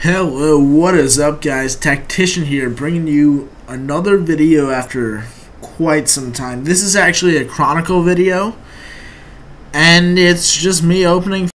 Hello, what is up guys? Tacticion here bringing you another video after quite some time. This is actually a Chronicle video and it's just me opening